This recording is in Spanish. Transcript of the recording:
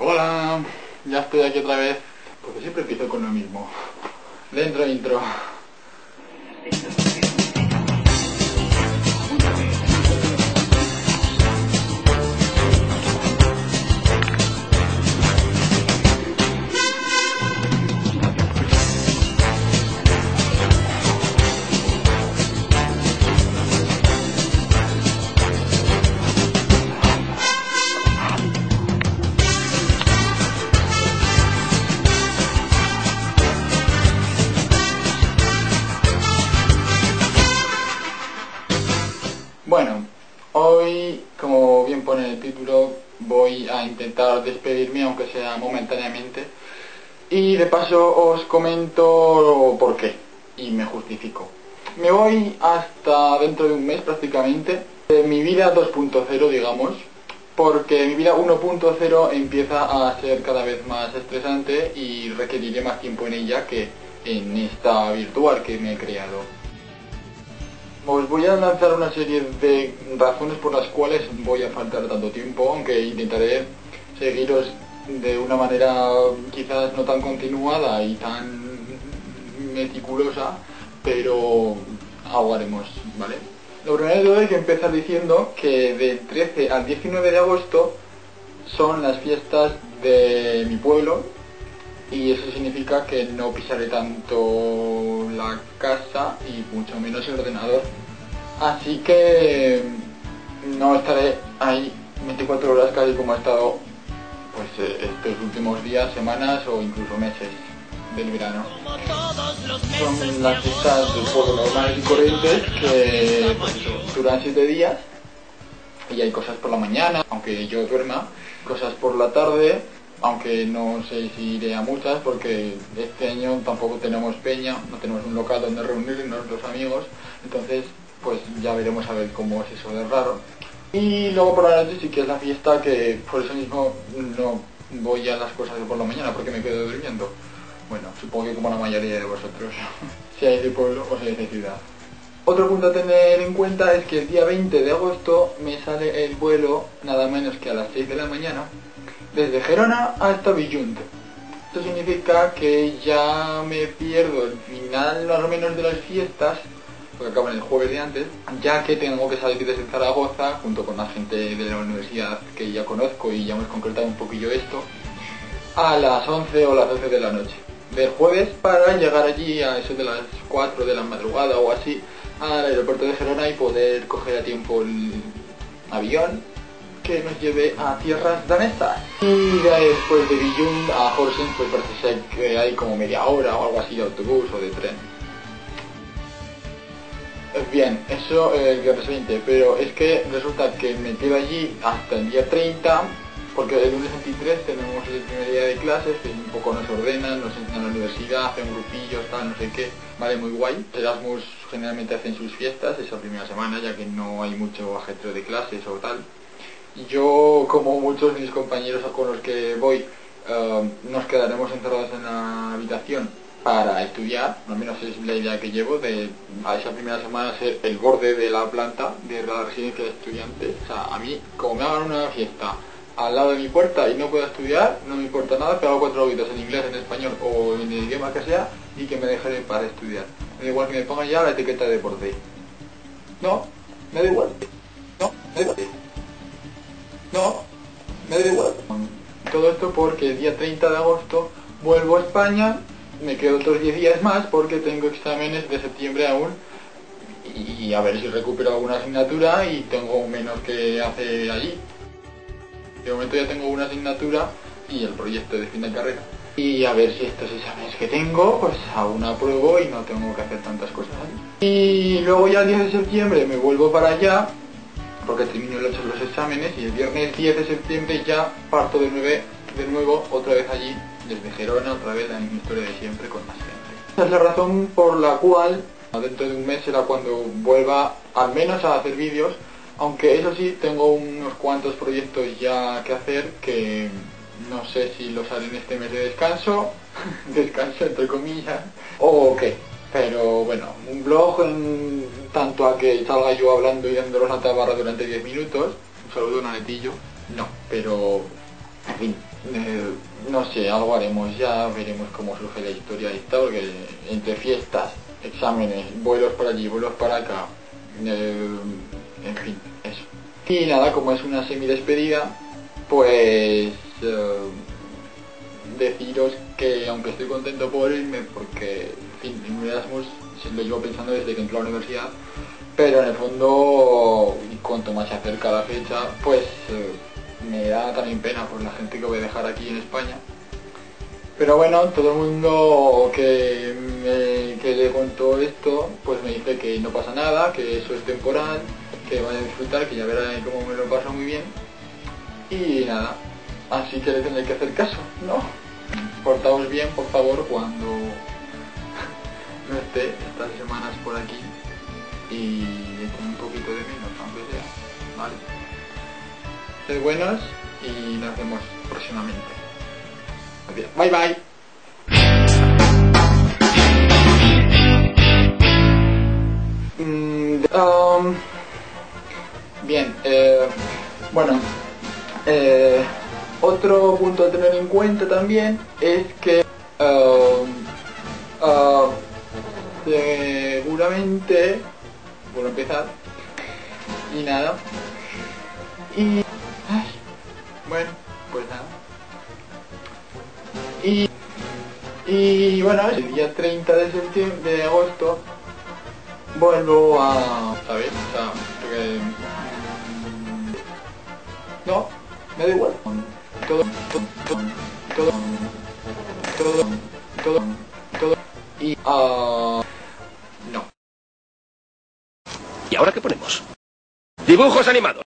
Hola, ya estoy aquí otra vez, porque siempre empiezo con lo mismo. Dentro intro. Bueno, hoy, como bien pone el título, voy a intentar despedirme, aunque sea momentáneamente. Y de paso os comento por qué, y me justifico. Me voy hasta dentro de un mes prácticamente, de mi vida 2.0, digamos, porque mi vida 1.0 empieza a ser cada vez más estresante y requeriré más tiempo en ella que en esta virtual que me he creado. Os voy a lanzar una serie de razones por las cuales voy a faltar tanto tiempo, aunque intentaré seguiros de una manera quizás no tan continuada y tan meticulosa, pero aguaremos, ¿vale? Lo primero de hay que empezar diciendo que del 13 al 19 de agosto son las fiestas de mi pueblo, y eso significa que no pisaré tanto la casa y mucho menos el ordenador. Así que no estaré ahí 24 horas casi como he estado pues eh, estos últimos días, semanas o incluso meses del verano. Son las fiestas del pueblo normales y corrientes que pues duran 7 días y hay cosas por la mañana, aunque yo duerma, cosas por la tarde, aunque no sé si iré a muchas porque este año tampoco tenemos peña, no tenemos un local donde reunirnos los amigos, entonces pues ya veremos a ver cómo es eso de raro. Y luego por la noche sí que es la fiesta que por eso mismo no voy a las cosas de por la mañana porque me quedo durmiendo. Bueno, supongo que como la mayoría de vosotros, si hay de pueblo o si hay de ciudad. Otro punto a tener en cuenta es que el día 20 de agosto me sale el vuelo nada menos que a las 6 de la mañana desde Gerona hasta Villunt. Esto significa que ya me pierdo el final más o menos de las fiestas, porque acaban el jueves de antes, ya que tengo que salir desde Zaragoza junto con la gente de la universidad que ya conozco y ya hemos concretado un poquillo esto, a las 11 o las 12 de la noche. Del jueves para llegar allí a eso de las 4 de la madrugada o así al aeropuerto de Gerona y poder coger a tiempo el avión que nos lleve a tierras danesas. Y después de Billund a Horsens pues parece que hay como media hora o algo así de autobús o de tren. Bien, eso el viernes 20, pero es que resulta que me quedo allí hasta el día 30, porque el lunes 23 tenemos el primer día de clases, que un poco nos ordenan, nos enseñan la universidad, hacen grupillos, tal, no sé qué, vale, muy guay. Erasmus generalmente hacen sus fiestas esa primera semana, ya que no hay mucho ajetreo de clases o tal. Yo, como muchos de mis compañeros con los que voy, uh, nos quedaremos encerrados en la habitación para estudiar, al menos es la idea que llevo, de a esa primera semana ser el borde de la planta de la residencia de estudiantes. O sea, a mí, como me hagan una fiesta al lado de mi puerta y no puedo estudiar, no me importa nada, pero hago cuatro oídos en inglés, en español o en el idioma que sea y que me dejaré para estudiar. Me da igual que me pongan ya la etiqueta de deporte. No, me da igual. No, me da igual. Todo esto porque el día 30 de agosto vuelvo a España, me quedo otros 10 días más porque tengo exámenes de septiembre aún y a ver si recupero alguna asignatura y tengo menos que hacer allí. De momento ya tengo una asignatura y el proyecto de fin de carrera. Y a ver si estos exámenes que tengo, pues aún apruebo y no tengo que hacer tantas cosas allí. Y luego ya el 10 de septiembre me vuelvo para allá porque termino el 8 los exámenes y el viernes 10 de septiembre ya parto de, nueve, de nuevo otra vez allí, desde Gerona, otra vez la misma historia de siempre con más gente. Esa es la razón por la cual dentro de un mes será cuando vuelva al menos a hacer vídeos, aunque eso sí tengo unos cuantos proyectos ya que hacer que no sé si los haré en este mes de descanso, descanso entre comillas, o qué. Pero bueno, un blog en tanto a que salga yo hablando y dándolos la tabarra durante 10 minutos, un saludo, un no, pero en fin, eh, no sé, algo haremos ya, veremos cómo surge la historia y tal, porque entre fiestas, exámenes, vuelos para allí, vuelos para acá, eh, en fin, eso. Y nada, como es una semi-despedida, pues eh, deciros que aunque estoy contento por irme, porque, fin, en Erasmus lo llevo pensando desde que entré a la universidad, pero en el fondo, y cuanto más se acerca la fecha, pues me da también pena por la gente que voy a dejar aquí en España. Pero bueno, todo el mundo que, que le contó esto, pues me dice que no pasa nada, que eso es temporal, que vaya a disfrutar, que ya verá cómo me lo paso muy bien. Y nada, así que le tendré que hacer caso, ¿no? Portaos bien, por favor, cuando no esté estas semanas por aquí y echen un poquito de menos, aunque sea, ¿vale? Sed buenos y nos vemos próximamente. Bye bye. Mm, um, bien, eh, bueno, eh, otro punto a tener en cuenta también es que y bueno, pues nada. Y, y bueno, el día 30 de septiembre, de agosto, vuelvo a... ¿Sabes? O sea, porque... No, me da igual. Todo, todo, todo, todo, todo, todo, y... Uh, no. ¿Y ahora qué ponemos? Dibujos animados.